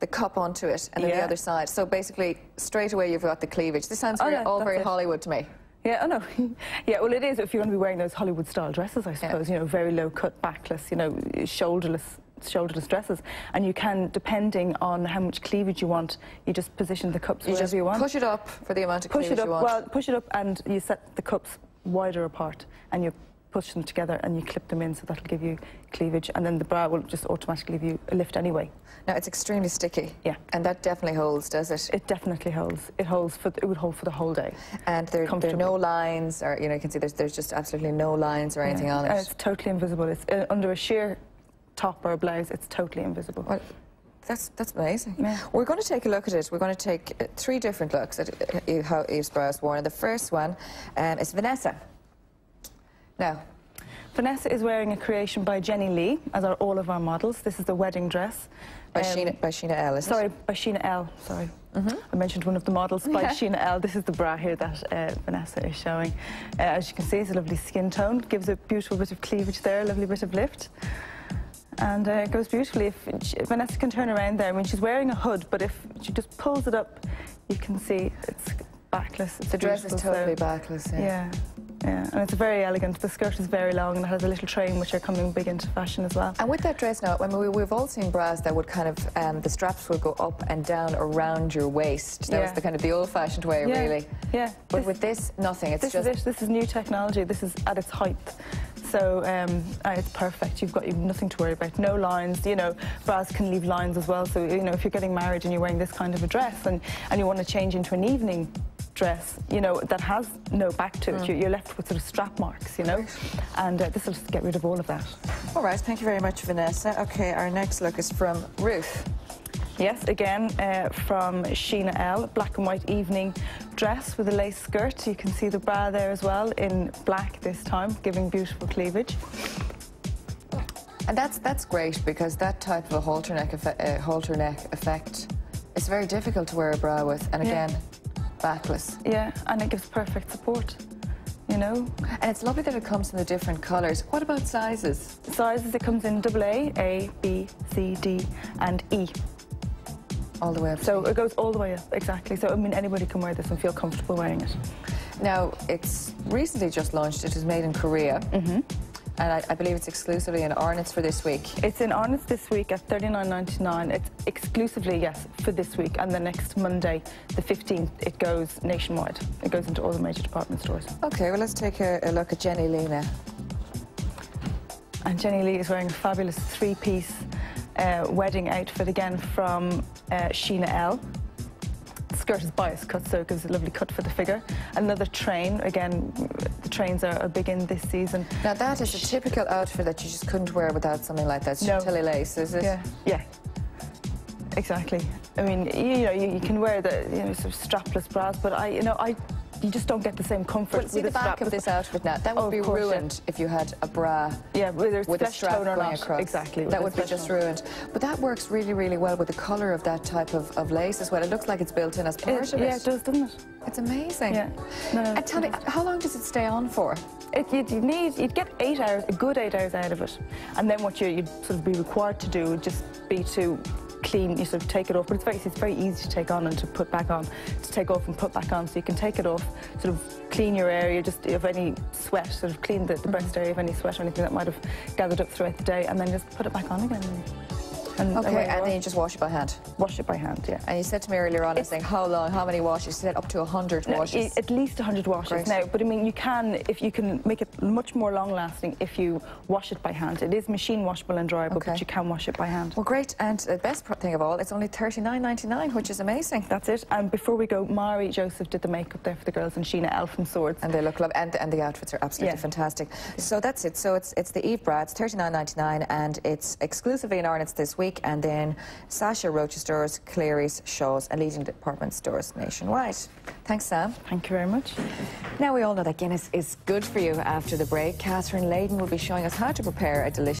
the cup onto it and then the other side. So basically, straight away you've got the cleavage. This sounds Oh, very, yeah, all very it. Hollywood to me. Yeah, oh no. yeah, well, it is if you're going to be wearing those Hollywood style dresses, I suppose, you know, very low cut, backless, you know, shoulderless shoulderless dresses and you can depending on how much cleavage you want you just position the cups You wherever you want push it up for the amount of push cleavage it up you want. well push it up and you set the cups wider apart and you push them together and you clip them in so that'll give you cleavage and then the bra will just automatically give you a lift anyway now, it's extremely sticky. Yeah. And that definitely holds, does it? it definitely holds it holds for it would hold for the whole day And there, there are no lines, or, you know, you can see there's, there's just absolutely no lines or anything Yeah. on and it. it's totally invisible it's uh, under a sheer top or a blouse it's totally invisible Well, that's that's amazing. Yeah. We're going to take a look at it. We're going to take uh, three different looks at uh, how Eve's bra is worn. And the first one um, is Vanessa. Now, Vanessa is wearing a creation by Jenny Lee, as are all of our models. This is the wedding dress. by, Um, Sheena, by Sheena Ellis. Sorry, by Sheena L. Sorry. I mentioned one of the models by Yeah. Sheena L. This is the bra here that uh, Vanessa is showing. Uh, as you can see, it's a lovely skin tone. Gives a beautiful bit of cleavage there, a lovely bit of lift. And uh, it goes beautifully. If she, Vanessa can turn around there. I mean, she's wearing a hood, but if she just pulls it up, you can see it's backless. It's The dress is beautiful, so- totally backless. Yeah. yeah, yeah, and it's very elegant. The skirt is very long and it has a little train, which are coming big into fashion as well. And with that dress now, I mean, we, we've all seen bras that would kind of, um, the straps would go up and down around your waist. That was the kind of the old-fashioned way, yeah, really. Yeah, But this, with this, nothing. It's this just is it. This is new technology. This is at its height. So um, uh, it's perfect. You've got you've nothing to worry about. No lines. You know, bras can leave lines as well. So you know, if you're getting married and you're wearing this kind of a dress and, and you want to change into an evening dress, you know, that has no back to Mm. it, you're, you're left with sort of strap marks, you know, and uh, this will just get rid of all of that. All right, thank you very much, Vanessa. Okay, our next look is from Ruth. Yes, again uh, from Sheena L, black and white evening dress with a lace skirt. You can see the bra there as well in black this time, giving beautiful cleavage. And that's that's great because that type of a halter neck, effe- uh, halter neck effect is very difficult to wear a bra with. And Yeah. Backless. Yeah, and it gives perfect support, you know. And it's lovely that it comes in the different colours. What about sizes? Sizes, it comes in double A, A, B, C, D, and E. All the way up. So it goes all the way up, exactly. So, I mean, anybody can wear this and feel comfortable wearing it. now, it's recently just launched. It is made in Korea. Mm-hmm. And I, I believe it's exclusively in Arnott's for this week. It's in Arnott's this week at $39.99. It's exclusively, yes, for this week. And the next Monday, the 15th, it goes nationwide. It goes into all the major department stores. Okay, well, let's take a, a look at Jenny Lena. And Jenny Lee is wearing a fabulous three-piece uh, wedding outfit, again, from uh, Sheena L. Skirt is bias cut, so it gives a lovely cut for the figure. Another train, again, the trains are, are big in this season. Now, that is a typical outfit that you just couldn't wear without something like that. No. Chantilly lace, is it? Yeah, yeah. Exactly. I mean, you, you know, you, you can wear the you know sort of strapless bras, but I, you know, I, you just don't get the same comfort. Well, see with the back of this outfit now. That would Oh, be course, yeah. ruined if you had a bra Yeah, whether it's with a strap going not. across. Exactly. That would be just tone. ruined. But that works really, really well with the colour of that type of, of lace as well. It looks like it's built in as part It- of yeah, it. it does, doesn't it? It's amazing. Yeah. No, no, And tell me, how long does it stay on for? It, you'd, you'd need, you'd get eight hours, a good eight hours out of it. And then what you, you'd sort of be required to do would just be to clean, you sort of take it off. But it's very, it's very easy to take on and to put back on, to take off and put back on. So you can take it off, sort of clean your area, just of any sweat, sort of clean the, the breast area of any sweat or anything that might have gathered up throughout the day, and then just put it back on again. And Okay, and then you just wash it by hand. wash it by hand, yeah. And you said to me earlier on, I was saying, how long, how many washes? You said up to 100 No, washes. At least 100 washes Great. now, but I mean, you can, if you can make it much more long lasting if you wash it by hand. It is machine washable and dryable, Okay. but you can wash it by hand. Well, great. And the best thing of all, it's only 39.99, which is amazing. That's it. And before we go, Mari Joseph did the makeup there for the girls, and Sheena L from Swords. And they look lovely, and, and the outfits are absolutely Yeah. fantastic. So that's it. So it's it's the Eve bra. It's thirty nine ninety nine, and it's exclusively in Arnott's this week, and then Sasha, Roches stores, Clerys, Shaw's, and leading department stores nationwide. Thanks, Sam. Thank you very much. Now we all know that Guinness is good for you. After the break, Catherine Leyden will be showing us how to prepare a delicious.